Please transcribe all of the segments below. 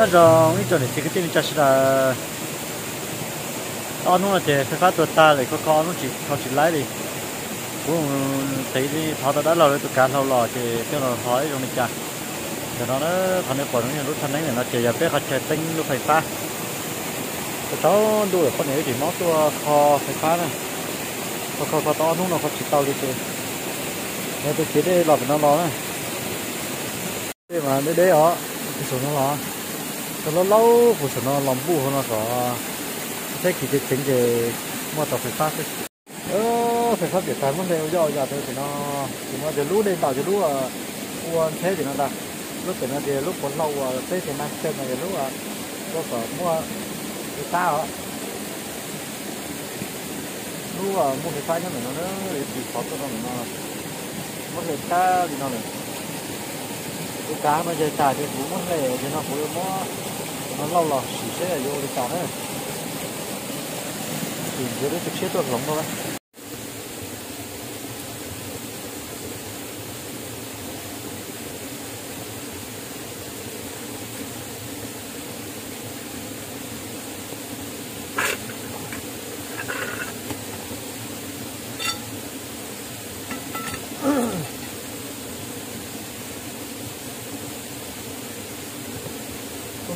nhớ rồi chỗ này thì cái tin chắc là tao nó là phải phát tuột ta để có con nó chỉ có chỉ lái đi cũng thấy đi thọ ta đã lâu rồi tụi cá lâu lò thì cho nó hỏi rồi mình chặt thì nó nó thằng này còn nó lúc thằng này nó chỉ giờ biết họ chạy tinh nó phải phá cháu đuổi con này thì nó tua kho phải phá này kho kho kho to nó nó chỉ tao đi chứ nên tôi chỉ để lọt nó lò này đây mà đây đấy ó cái số nó lo cho nó lâu phụ chúng nó làm bu nó có thế thì cái chính cái mua tàu phải phát ơ phải phát biệt tài vấn đề do giờ thôi thì nó thì nó giờ lú đây bảo giờ lú à uốn thế thì nó đặt lúc thì nó thì lúc còn lâu à thế thì nó xem là lúc à có phải mua cái sao á lũ à mua cái sai nhưng mà nó nó thì khó cho nó nó mua cái cá thì nó này cái cá mà giờ trả thì cũng mất này thì nó cũng nó nó lâu lò xỉ là vô để trả đấy. Thì dưới đấy thực chết được lắm thôi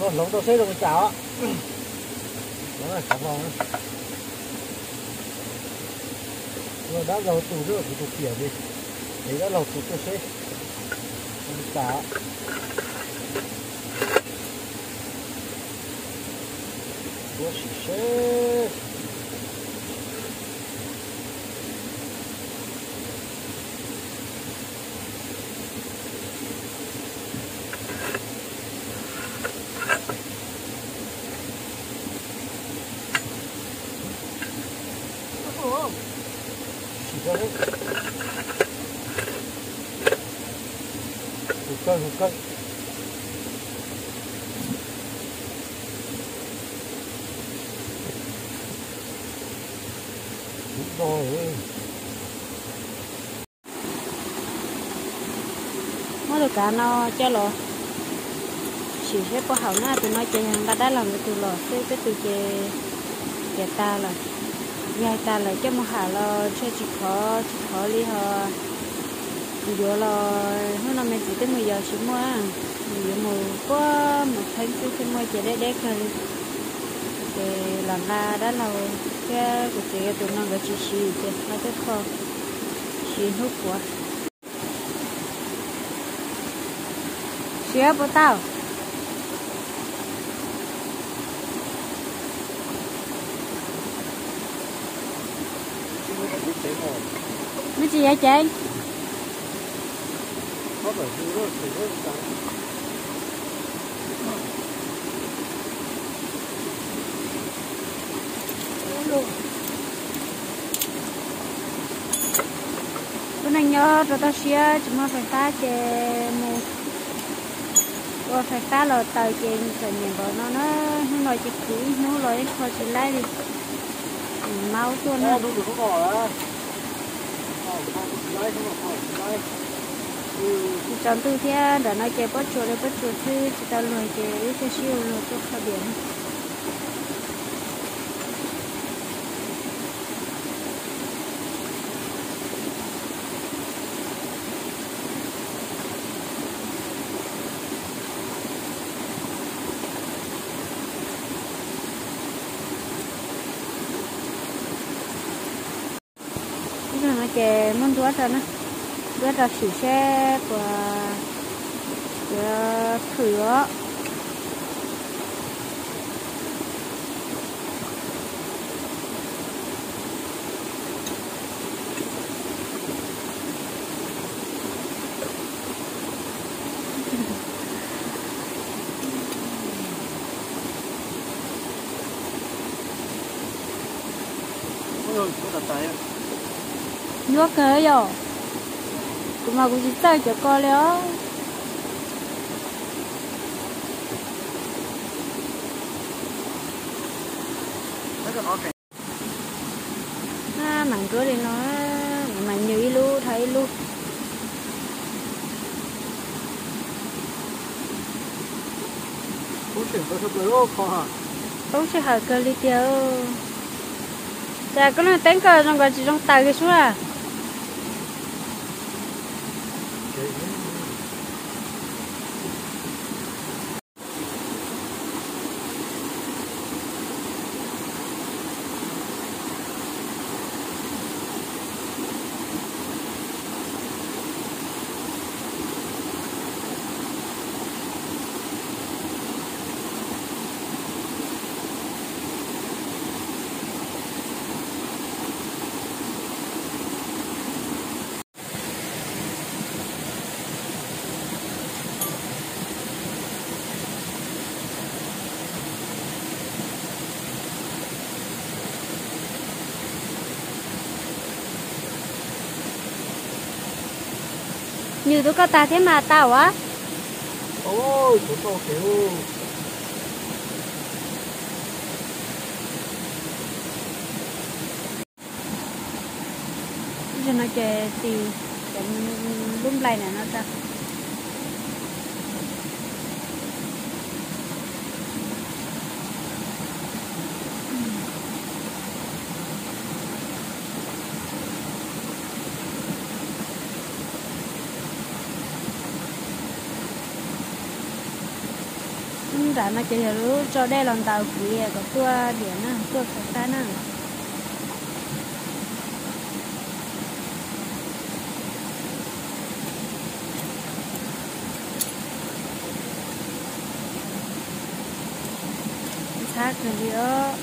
nó lồng tao xếp được chảo á. Đó là chảo vòng rồi đã lầu tủ rửa thì tủ kiểu đi. Đấy đã lầu tủ tao xếp. Chảo. Ủa xì xếp. hụt cân hụt cân đúng rồi nó được cả nó cho lò chỉ sẽ có hậu na tụi nó chơi hàng đã đã làm được tụi lò cái cái tụi chơi chơi ta là nhà ta là cho một hà lo cho chị khó chị khó đi họ giờ lo hôm nay mình chỉ tới 10 giờ chỉ mua mình giờ mù quá một tháng cứ chỉ mua chỉ để để rồi thì làm ra đã lâu cái của chị tụi nó cái chị xì chị hai cái kho xì hút quá xì bữa tao nó gì vậy chị? Có phải bữa nay nhớ rồi ta xia chúng ta phải ta chè mù. Rồi phải ta là tờ chè rồi nhìn vào nó nó nó nói chỉ cũ nó nói khó chỉ lại đi mau đúng rồi không có à chọn tư thế để nói chơi bắt chuột để bắt chuột thứ chỉ ta lười chơi cái siêu lười cho khó biển cái này chơi món đũa rồi nè đũa xỉ xe của của khử ôi có đặt tay nước cái rồi cũng mà cũng chỉ tay cho con léo à mặn cửa đi nó mặn như luôn thấy luôn không sẽ hỏi cơ li tiêu dạ có là tính cơ trong cái chỉ trong tay cái số à như tôi có ta thế mà tao á ôi chỗ to kiểu cho nó chơi thì cái lại này nó ra mà nó chỉ là cho đây lòng tàu quý có tua điện á tua phải ta nè thác rồi đó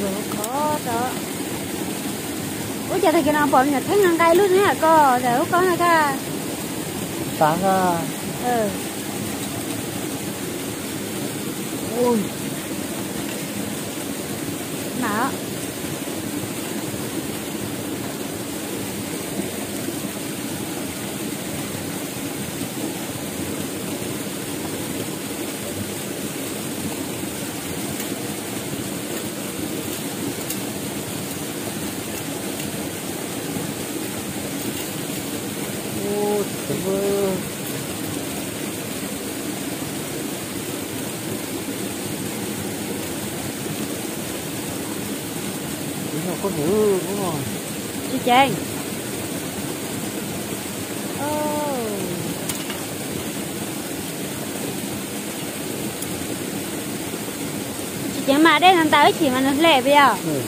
rồi khó đó ủa giờ thì nào bỏ nhật thấy ngang cây luôn nè co để có này ca. Sáng à. Ừ. Ôi nào ôi trời ơi đúng là con nữ đúng rồi chị Trang. Oh. chị Trang mà đây thằng tới chỉ mà nó lẹ bây giờ. Ừ.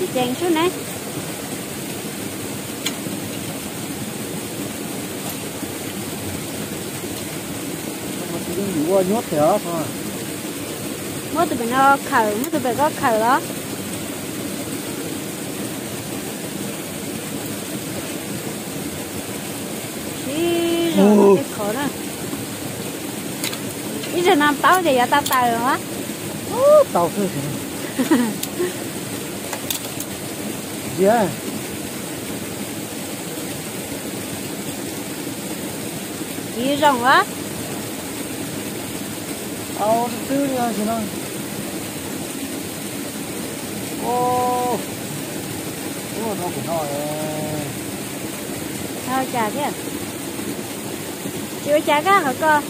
chị Trang xuống này. Mà chỉ đứng ngủ nhốt thì đó thôi mới tụi nó khờ mới tụi có khờ đó. Ý, rồi cái khổ đó. Ý giờ năm tao thì tao tài rồi á. Tàu thôi yeah. Ý rồng á tàu tư nha chị nói ô ô nó cũng nói. Thôi chả thế chưa chả cá hả cơ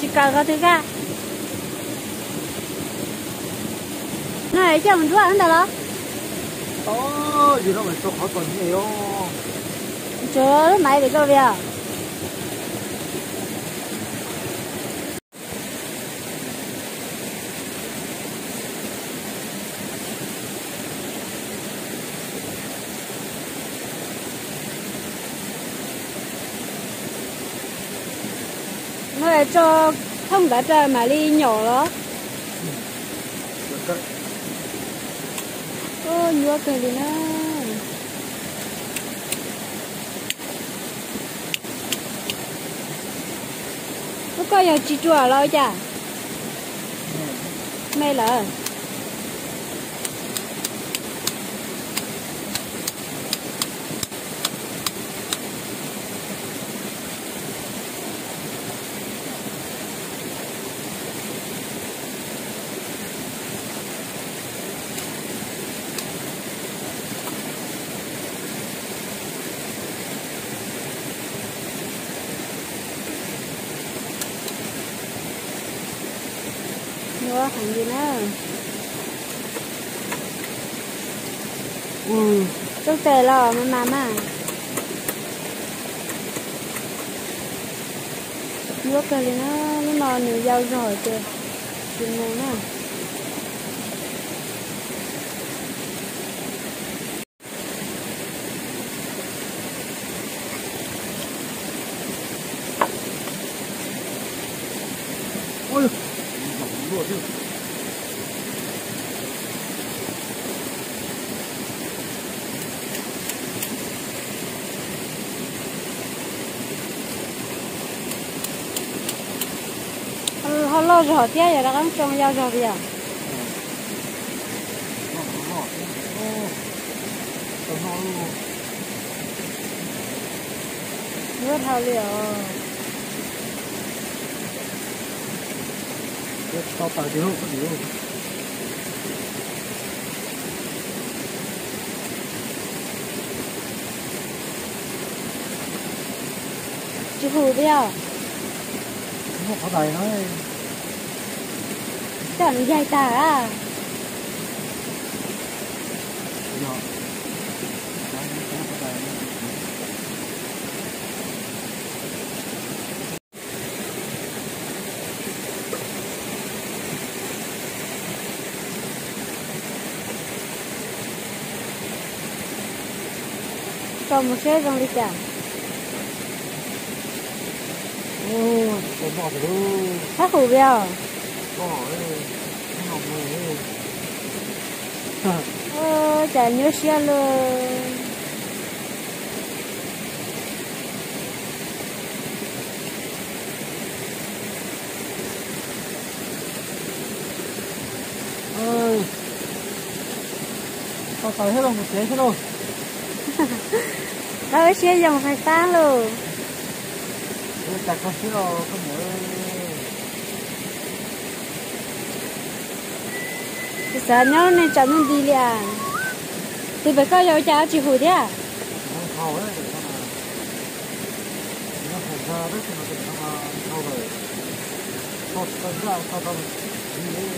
chỉ cần có thứ ca này cho mình ăn được đó. Ô gì nó phải cho khỏi còn nhiều. Chờ mày để coi về nó là cho không đã trời mà đi nhỏ đó. Ô nhua cười đi nó có giờ chỉ chùa lo chả mày lỡ gì nữa? Ừ. Chút tệ lo mà mà nước cái nó nó nó nhiều dâu rồi kìa. Chừng này nè ôi lụa chứ họ lo rồi tiếc vậy đó con trông dâu rồi bây giờ nước thao liệu tao phải điều có điều chú hù bây giờ nó có đầy nói chẳng dài tả à. Có còn một xe trong đi chả? Ô còn bỏ cái đâu hát hù bây giờ bỏ đấy nó ngọc này ơ chả nhớ xe luôn ơi tao phải hết rồi một thế hết rồi đó xe dòng phải tan luôn chặt con xíu rồi con nhớ sợ nên chọn mình đi liền. Thì phải có dấu cháu chị hù thế à? Nó subscribe cho kênh Ghiền Mì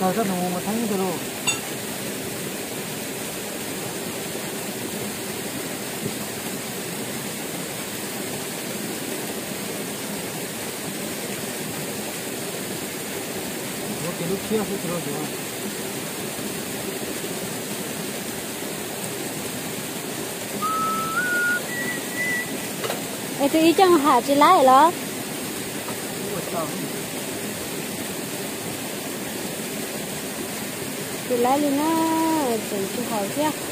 Gõ để nó bỏ lỡ những video hấp dẫn thầu thầu đi đấy thầu ra nó mà thắng được rồi Nó cái lúc que phải rồi rồi Ê, tôi ý chẳng hạ chị lái đó. Chị lái lên nó chẳng chị hỏi chứ.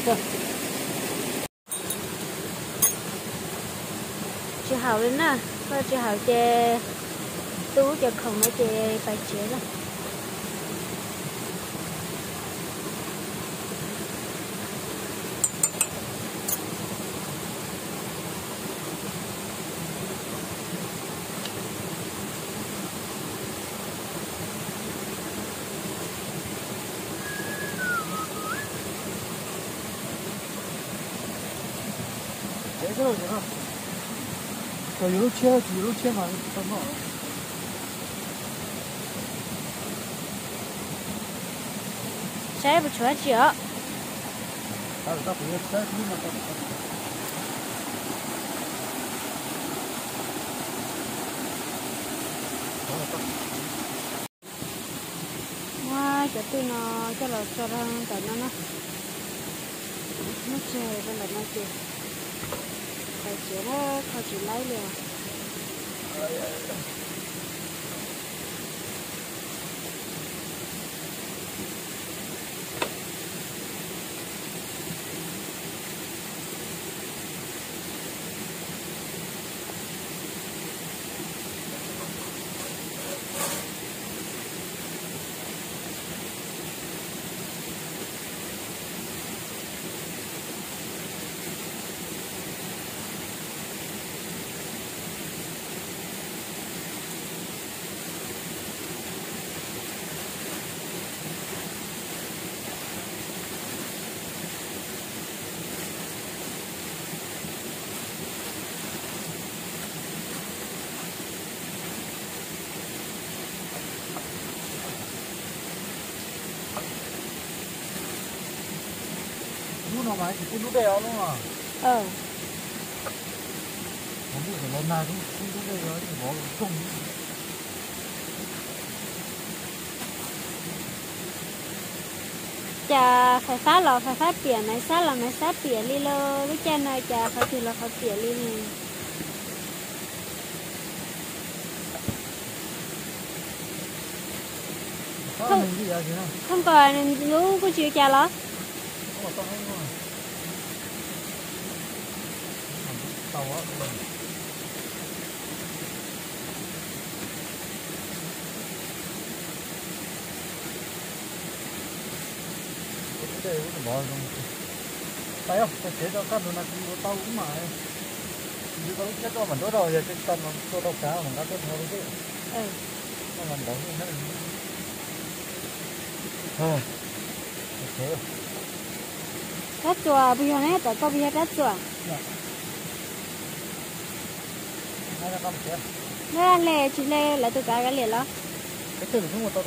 Thế cơ. Chị hỏi đến nè. Rồi chị hỏi chè tú cho không nó chè phải chế rồi đó thế cơ rồi hả rồi lúc chia chỉ lúc chia mà tao nói xe một chỗ chị ạ tao tao phải sai nhưng mà tao ngoài cho tôi nó cho là cho ra tại nó nó nó chè cái là nó chè chế nó không chỉ lấy liền không phải chỉ lúc đèo luôn à ờ. Không biết là lần nào cũng cũng lúc đèo thì bỏ không chà phải phát lò phải phát biển này sát là mấy sát biển đi lơ với chân này chà phải thì là phải biển đi. Nè không. không còn lú của chiều chà lắm không có tao không tàu á. Cái cũng bỏ không? Tay không cái chế cho đồ này cũng tao cũng mà như có cái cho mình đó rồi giờ cái tao nó đâu cá mình đã tốt hơn chứ. Ừ. Nó làm đâu nó à ok rất chùa bây giờ này tại có bây giờ rất chùa hai là nó lẹ chỉ lẹ lại tụi cái cái lẹ đó. Cái từ không một tao